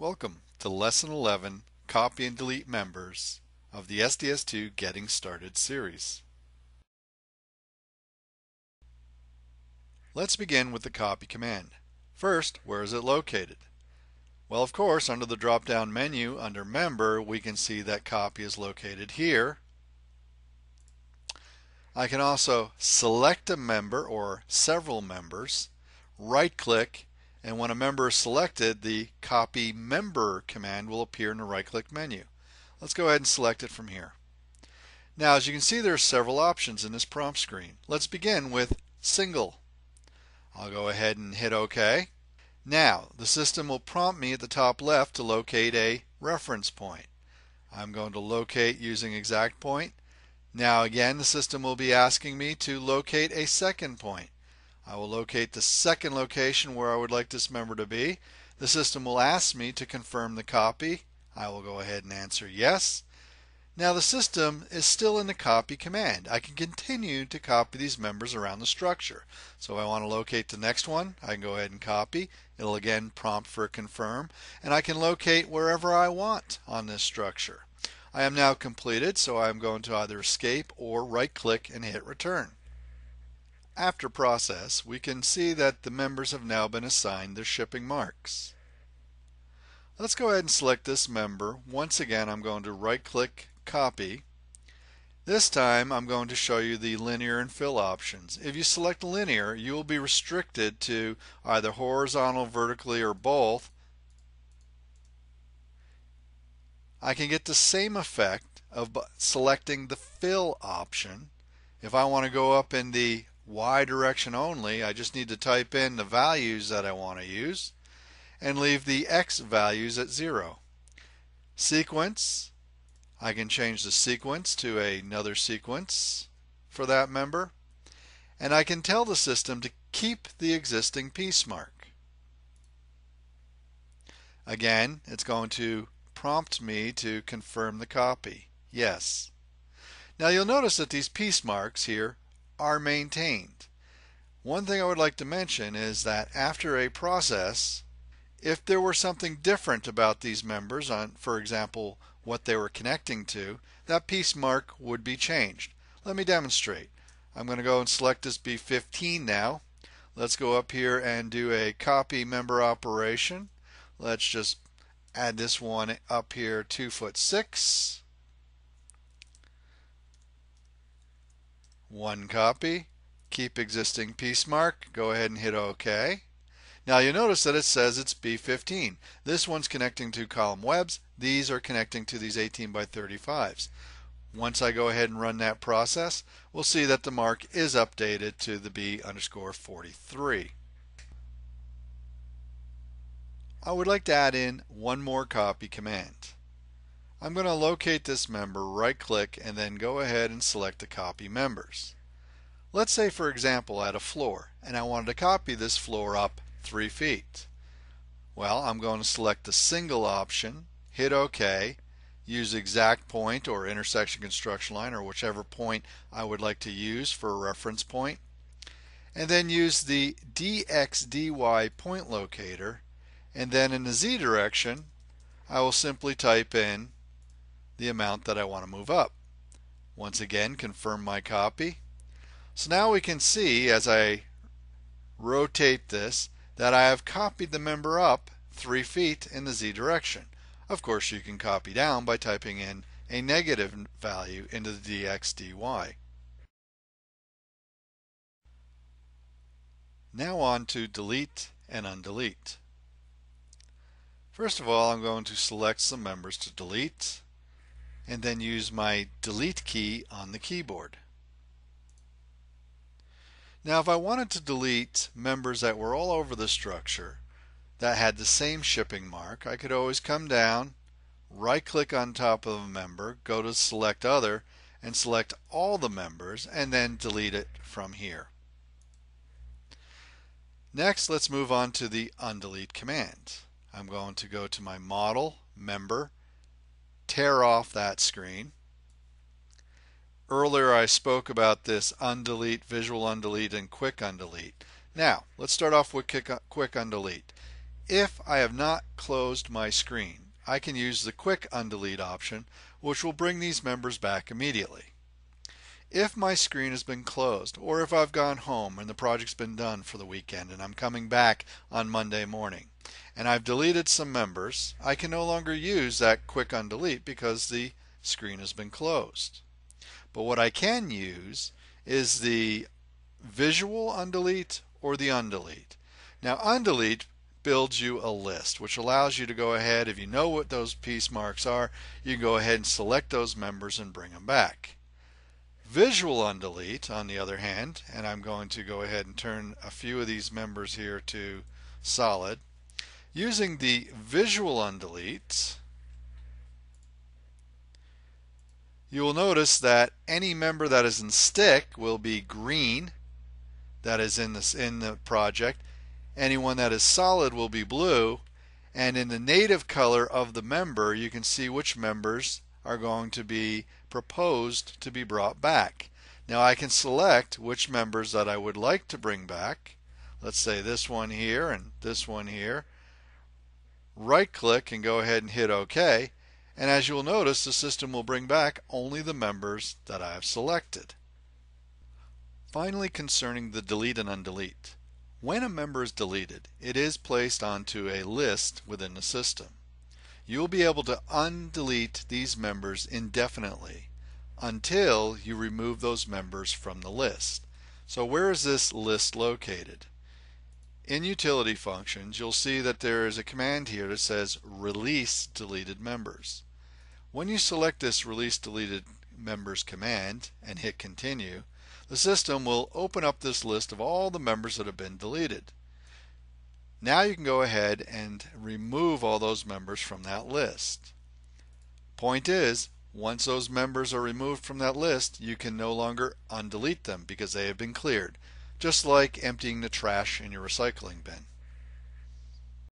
Welcome to Lesson 11 Copy and Delete Members of the SDS2 Getting Started series. Let's begin with the copy command. First, where is it located? Well, of course, under the drop down menu under Member, we can see that copy is located here. I can also select a member or several members, right click and when a member is selected, the copy member command will appear in the right click menu. Let's go ahead and select it from here. Now, as you can see, there are several options in this prompt screen. Let's begin with single. I'll go ahead and hit OK. Now, the system will prompt me at the top left to locate a reference point. I'm going to locate using exact point. Now again, the system will be asking me to locate a second point. I will locate the second location where I would like this member to be. The system will ask me to confirm the copy. I will go ahead and answer yes. Now the system is still in the copy command. I can continue to copy these members around the structure. So I want to locate the next one, I can go ahead and copy. It'll again prompt for confirm and I can locate wherever I want on this structure. I am now completed so I'm going to either escape or right click and hit return. After process, we can see that the members have now been assigned their shipping marks. Let's go ahead and select this member. Once again, I'm going to right click copy. This time I'm going to show you the linear and fill options. If you select linear, you will be restricted to either horizontal, vertically, or both. I can get the same effect of selecting the fill option. If I want to go up in the Y direction only, I just need to type in the values that I want to use and leave the X values at zero. Sequence, I can change the sequence to another sequence for that member and I can tell the system to keep the existing piece mark. Again, it's going to prompt me to confirm the copy. Yes. Now you'll notice that these piece marks here are maintained. One thing I would like to mention is that after a process, if there were something different about these members on, for example, what they were connecting to, that piece mark would be changed. Let me demonstrate. I'm going to go and select this B15 now. Let's go up here and do a copy member operation. Let's just add this one up here, 2 foot 6. One copy, keep existing piece mark, go ahead and hit OK. Now you'll notice that it says it's B15. This one's connecting to column webs, these are connecting to these 18 by 35s. Once I go ahead and run that process, we'll see that the mark is updated to the B underscore 43. I would like to add in one more copy command. I'm going to locate this member, right click, and then go ahead and select the copy members. Let's say for example I had a floor and I wanted to copy this floor up 3 feet. Well, I'm going to select the single option, hit OK, use exact point or intersection construction line or whichever point I would like to use for a reference point, and then use the dxdy point locator and then in the z direction I will simply type in the amount that I want to move up. Once again, confirm my copy. So now we can see as I rotate this that I have copied the member up 3 feet in the z direction. Of course you can copy down by typing in a negative value into the dx dy. Now on to delete and undelete. First of all I'm going to select some members to delete and then use my delete key on the keyboard. Now if I wanted to delete members that were all over the structure that had the same shipping mark, I could always come down, right click on top of a member, go to select other, and select all the members and then delete it from here. Next let's move on to the undelete command. I'm going to go to my model, member, tear off that screen. Earlier I spoke about this undelete, visual undelete, and quick undelete. Now, let's start off with quick, undelete. if I have not closed my screen, I can use the quick undelete option which will bring these members back immediately. If my screen has been closed or if I've gone home and the project's been done for the weekend and I'm coming back on Monday morning and I've deleted some members, I can no longer use that quick undelete because the screen has been closed. But what I can use is the visual undelete or the undelete. Now undelete builds you a list which allows you to go ahead if you know what those piece marks are you can go ahead and select those members and bring them back. Visual undelete on the other hand, and I'm going to go ahead and turn a few of these members here to solid. Using the visual undelete, you will notice that any member that is in stick will be green that is in this in the project anyone that is solid will be blue and in the native color of the member you can see which members are going to be proposed to be brought back. Now I can select which members that I would like to bring back. Let's say this one here and this one here. Right click and go ahead and hit OK. And as you'll notice, the system will bring back only the members that I have selected. Finally, concerning the delete and undelete. When a member is deleted, it is placed onto a list within the system you'll be able to undelete these members indefinitely until you remove those members from the list. So where is this list located? In utility functions you'll see that there is a command here that says release deleted members. When you select this release deleted members command and hit continue the system will open up this list of all the members that have been deleted. Now you can go ahead and remove all those members from that list. Point is, once those members are removed from that list, you can no longer undelete them because they have been cleared, just like emptying the trash in your recycling bin.